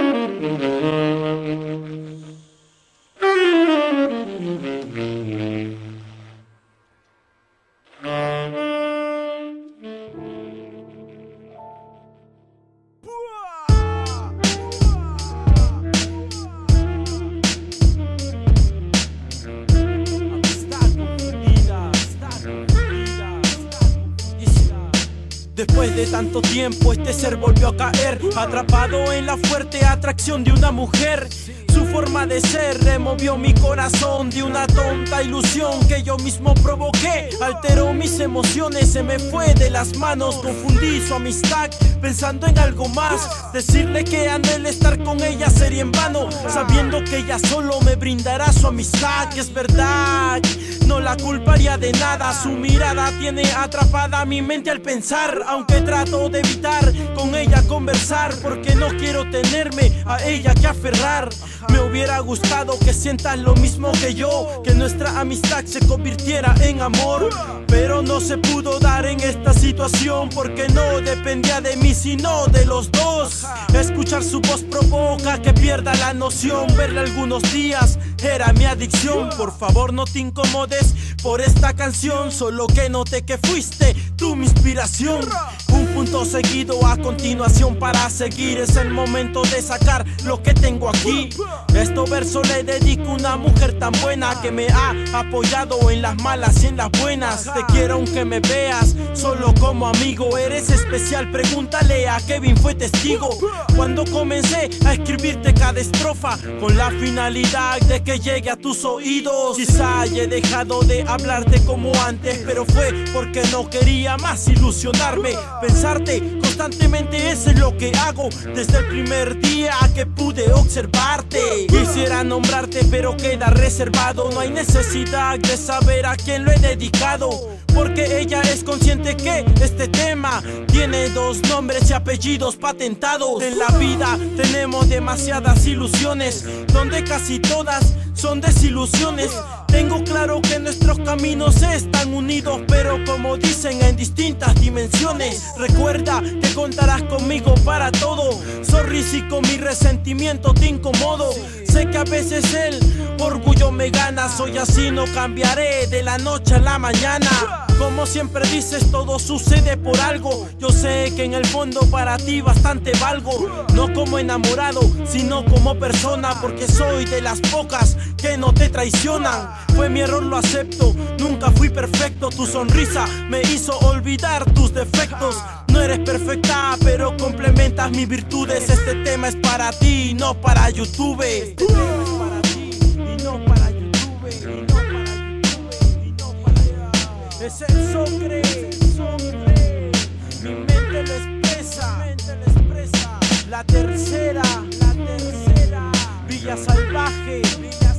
Thank you. Después de tanto tiempo este ser volvió a caer. Atrapado en la fuerte atracción de una mujer forma de ser removió mi corazón De una tonta ilusión que yo mismo provoqué. Alteró mis emociones, se me fue de las manos. Confundí su amistad pensando en algo más. Decirle que anhelo estar con ella sería en vano. Sabiendo que ella solo me brindará su amistad Que es verdad. No la culparía de nada. Su mirada tiene atrapada mi mente al pensar, aunque trato de evitar con ella conversar, porque no quiero tenerme a ella que aferrar. Hubiera gustado que sientas lo mismo que yo, que nuestra amistad se convirtiera en amor, pero no se pudo dar en esta situación porque no dependía de mí sino de los dos. Escuchar su voz provoca que pierda la noción, verla algunos días era mi adicción. Por favor no te incomodes por esta canción, solo que note que fuiste tú mi inspiración. Un punto seguido a continuación para seguir es el momento de sacar lo que tengo aquí. Esto verso le dedico a una mujer tan buena que me ha apoyado en las malas y en las buenas. Te quiero aunque me veas solo como amigo. Eres especial, pregúntale a Kevin, fue testigo. Cuando comencé a escribirte cada estrofa con la finalidad de que llegue a tus oídos. Quizá he dejado de hablarte como antes, pero fue porque no quería más ilusionarme. Pensarte constantemente eso es lo que hago desde el primer día que pude observarte. Quisiera nombrarte, pero queda reservado. No hay necesidad de saber a quién lo he dedicado. Porque ella es consciente que este tema tiene dos nombres y apellidos patentados. En la vida tenemos demasiadas ilusiones, donde casi todas son desilusiones. Tengo claro que nuestros caminos están unidos, pero como dicen en distintas dimensiones. Recuerda que contarás conmigo para todo. Si con mi resentimiento te incomodo. Sé que a veces el orgullo me gana, soy así, no cambiaré de la noche a la mañana. Como siempre dices, todo sucede por algo. Yo sé que en el fondo para ti bastante valgo. No como enamorado, sino como persona, porque soy de las pocas que no te traicionan. Fue mi error, lo acepto. Nunca fui perfecto. Tu sonrisa me hizo olvidar tus defectos. No eres perfecta, complementas mis virtudes. Este tema es para ti, no para YouTube. Este tema es para ti y no para YouTube. Y no para YouTube. Y no para Es el socre. Mi mente lo expresa. La tercera, la tercera. Villa Salvaje, Villa